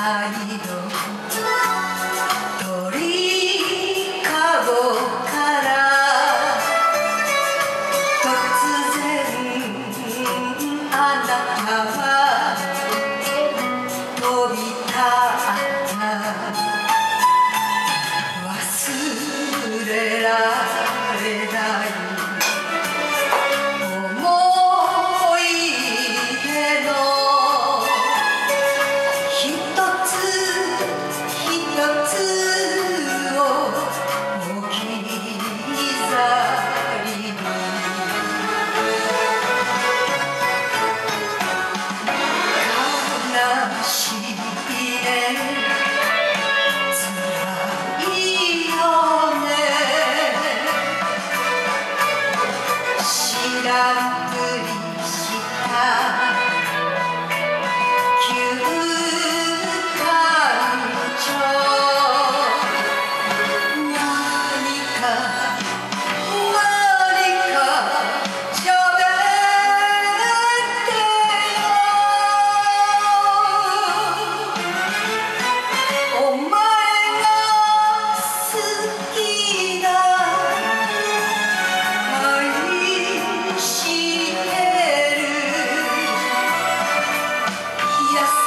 caído.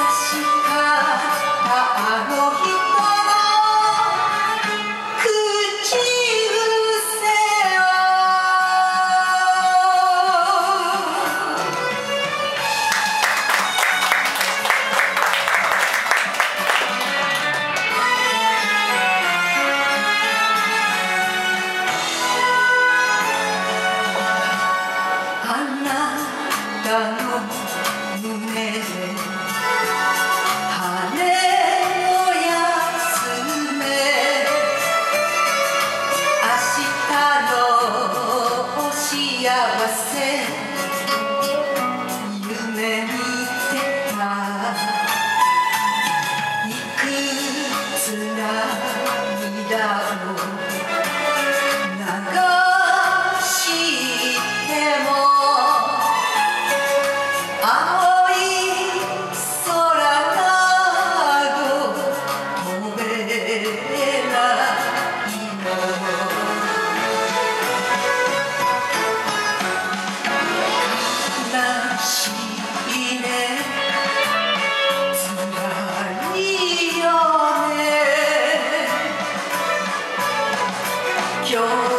かあの日 Yo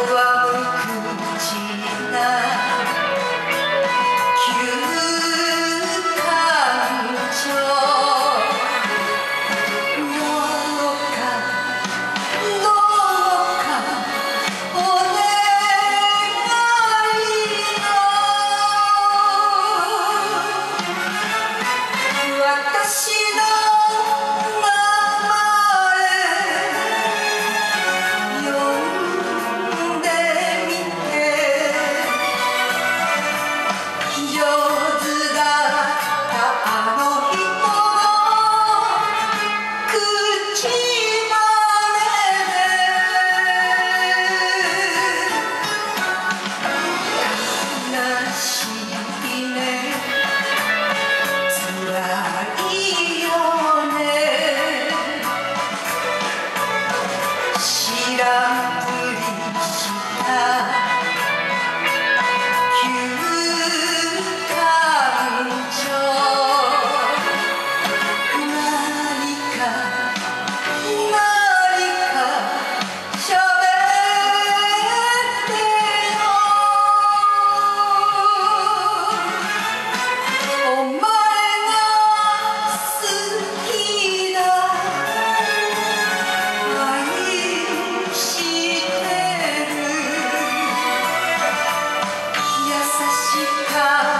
か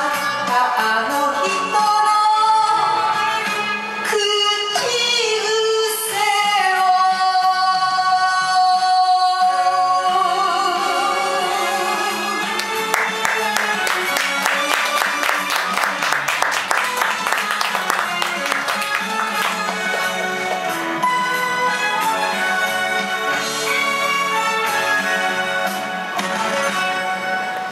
った